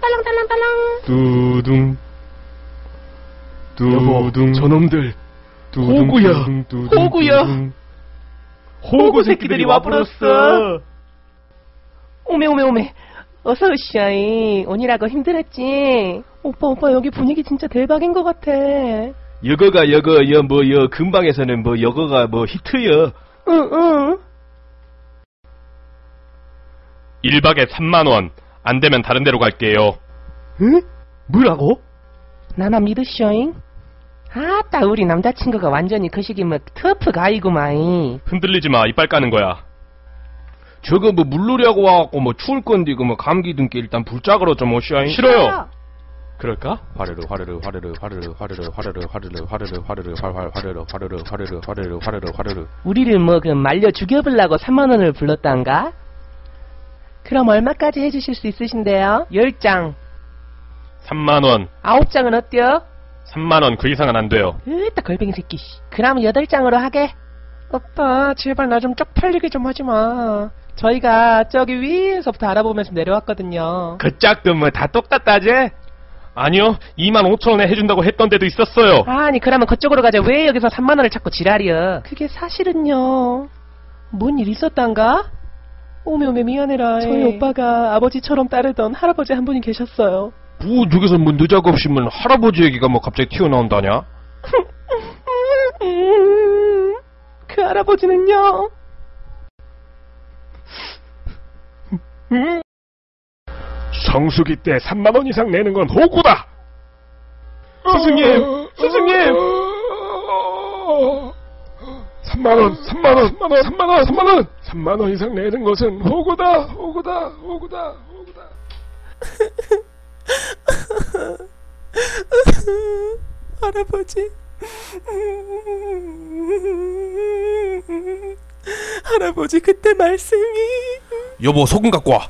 딸랑딸랑딸랑딸랑. 두둥. 여보, 두둥. 저놈들 두둥, 호구야. 두둥, 두둥, 호구야. 두둥. 호구 새끼들이 와버렸어. 오메 오메 오메. 어서 오시아이. 오니라고 힘들었지? 오빠 오빠 여기 분위기 진짜 대박인 것 같아. 여거가 여거 여 뭐 여 근방에서는 뭐 여거가 뭐 히트여. 응 응. 1박에 3만원. 안 되면 다른 데로 갈게요. 응? 뭐라고? 나만 믿으쇼잉? 아따 우리 남자친구가 완전히 그 시기 뭐 터프 가이구마이. 흔들리지 마. 이빨 까는 거야. 저거 뭐 물놀이하고 와갖고 뭐 추울 건데 이거 뭐 감기 든게 일단 불짝으로 좀 오시아잉. 싫어요. 그럴까? 화르르 화르르 화르르 화르르 화르르 화르르 화르르 화르르 화르르 활활 화르르 화르르 화르르 화르르 화르르 화르르 우리를 뭐 그 말려 죽여보려고 3만 원을 불렀단가? 그럼 얼마까지 해주실 수 있으신데요? 10장. 3만원. 9장은 어때요? 3만원. 그 이상은 안 돼요. 으따 걸뱅이 새끼 씨. 그럼 8장으로 하게. 오빠 제발 나 좀 쪽팔리게 좀 하지 마. 저희가 저기 위에서부터 알아보면서 내려왔거든요. 그 짝도 뭐 다 똑같다지? 아니요. 2만 5천원에 해준다고 했던 데도 있었어요. 아니 그러면 그쪽으로 가자. 왜 여기서 3만 원을 찾고 지랄이야? 그게 사실은요. 뭔 일 있었단가? 오메 오메 미안해라. 저희 오빠가 아버지처럼 따르던 할아버지 한 분이 계셨어요. 뭐 저기서 뭐 느작 없이 뭐 할아버지 얘기가 뭐 갑자기 튀어나온다냐? 그 할아버지는요. 성수기 때 3만 원 이상 내는 건 호구다! 스승님! 스승님! 3만원, 3만원, 3만원, 3만원, 3만원! 3만원 이상 내는 것은 호구다, 호구다, 호구다, 호구다. 할아버지. 할아버지 그때 말씀이 여보 소금 갖고 와.